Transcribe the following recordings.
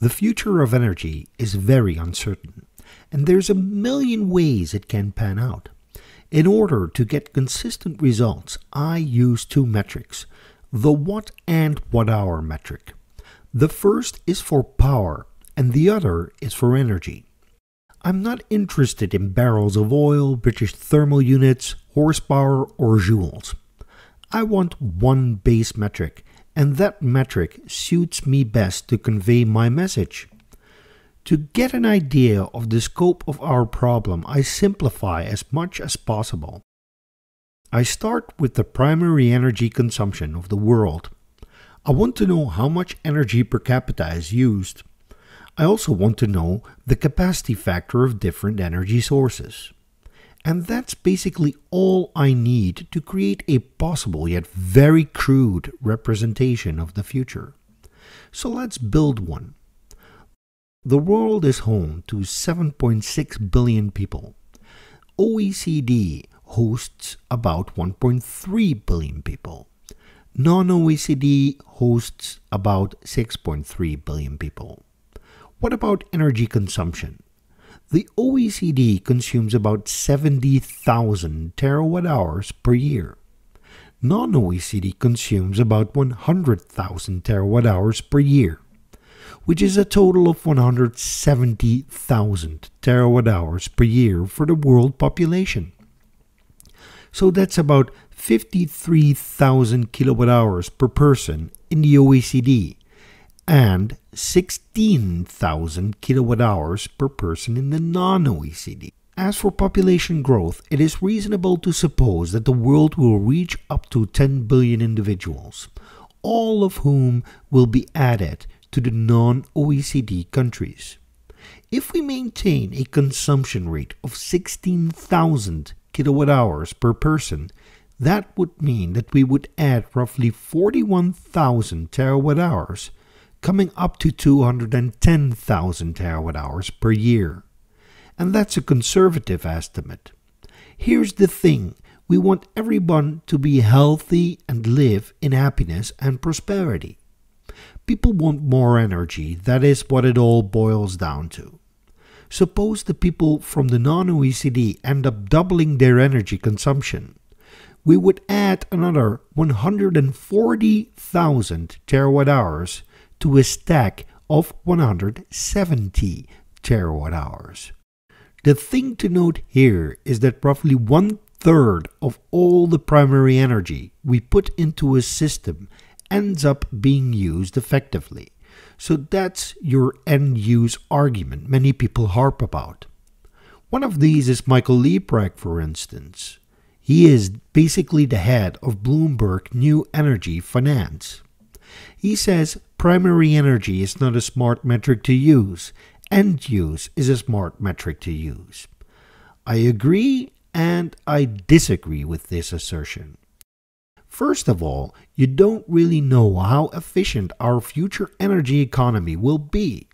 The future of energy is very uncertain, and there's a million ways it can pan out. In order to get consistent results, I use two metrics the watt and watt hour metric. The first is for power, and the other is for energy. I'm not interested in barrels of oil, British thermal units, horsepower, or joules. I want one base metric, and that metric suits me best to convey my message. To get an idea of the scope of our problem, I simplify as much as possible. I start with the primary energy consumption of the world. I want to know how much energy per capita is used. I also want to know the capacity factor of different energy sources. And that's basically all I need to create a possible yet very crude representation of the future. So let's build one. The world is home to 7.6 billion people. OECD hosts about 1.3 billion people. Non OECD hosts about 6.3 billion people. What about energy consumption? The OECD consumes about 70,000 terawatt hours per year. Non OECD consumes about 100,000 terawatt hours per year which is a total of 170,000 terawatt hours per year for the world population. So that's about 53,000 kilowatt hours per person in the OECD and 16,000 kilowatt hours per person in the non OECD. As for population growth, it is reasonable to suppose that the world will reach up to 10 billion individuals, all of whom will be added to the non OECD countries. If we maintain a consumption rate of 16,000 kilowatt hours per person, that would mean that we would add roughly 41,000 terawatt hours, coming up to 210,000 terawatt hours per year. And that's a conservative estimate. Here's the thing we want everyone to be healthy and live in happiness and prosperity. People want more energy. That is what it all boils down to. Suppose the people from the non OECD end up doubling their energy consumption. We would add another 140,000 terawatt hours to a stack of 170 terawatt hours. The thing to note here is that roughly one third of all the primary energy we put into a system ends up being used effectively. So that's your end use argument many people harp about. One of these is Michael Liebreich, for instance. He is basically the head of Bloomberg New Energy Finance. He says primary energy is not a smart metric to use, end use is a smart metric to use. I agree and I disagree with this assertion. First of all, you don't really know how efficient our future energy economy will be.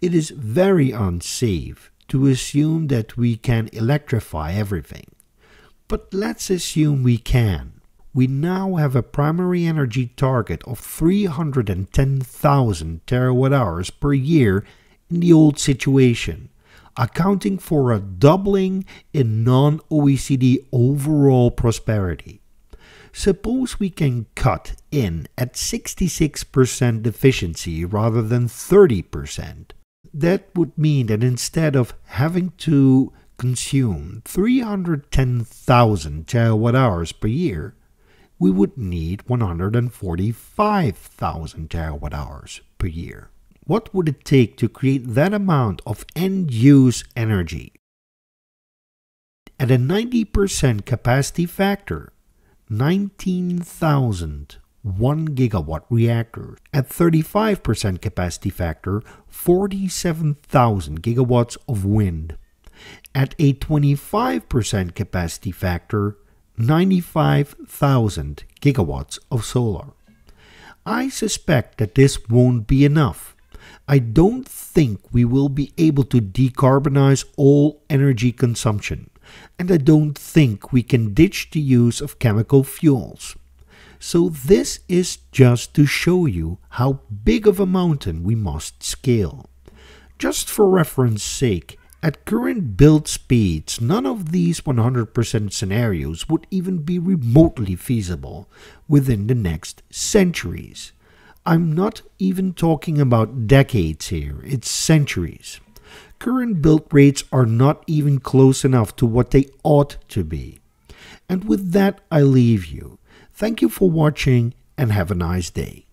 It is very unsafe to assume that we can electrify everything. But let's assume we can. We now have a primary energy target of 310,000 terawatt hours per year in the old situation, accounting for a doubling in non OECD overall prosperity. Suppose we can cut in at 66% efficiency rather than 30%. That would mean that instead of having to consume 310,000 terawatt hours per year, we would need 145,000 terawatt hours per year. What would it take to create that amount of end use energy? At a 90% capacity factor, 19,000 1 gigawatt reactors. At 35% capacity factor, 47,000 gigawatts of wind. At a 25% capacity factor, 95,000 gigawatts of solar. I suspect that this won't be enough. I don't think we will be able to decarbonize all energy consumption and I don't think we can ditch the use of chemical fuels. So this is just to show you how big of a mountain we must scale. Just for reference sake, at current build speeds, none of these 100% scenarios would even be remotely feasible within the next centuries. I'm not even talking about decades here, it's centuries. Current build rates are not even close enough to what they ought to be. And with that, I leave you. Thank you for watching and have a nice day.